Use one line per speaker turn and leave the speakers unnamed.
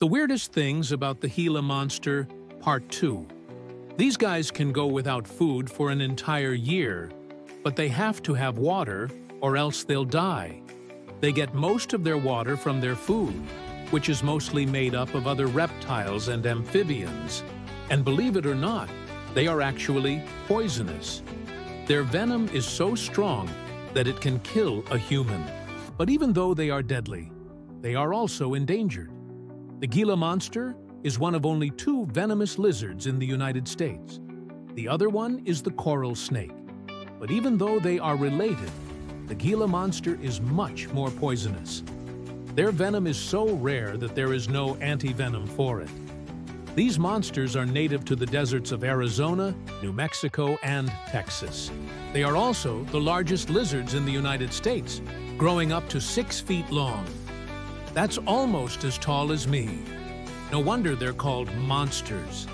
The weirdest things about the Gila monster, Part 2. These guys can go without food for an entire year, but they have to have water or else they'll die. They get most of their water from their food, which is mostly made up of other reptiles and amphibians. And believe it or not, they are actually poisonous. Their venom is so strong that it can kill a human. But even though they are deadly, they are also endangered. The Gila monster is one of only two venomous lizards in the United States. The other one is the coral snake. But even though they are related, the Gila monster is much more poisonous. Their venom is so rare that there is no anti-venom for it. These monsters are native to the deserts of Arizona, New Mexico, and Texas. They are also the largest lizards in the United States, growing up to six feet long. That's almost as tall as me. No wonder they're called monsters.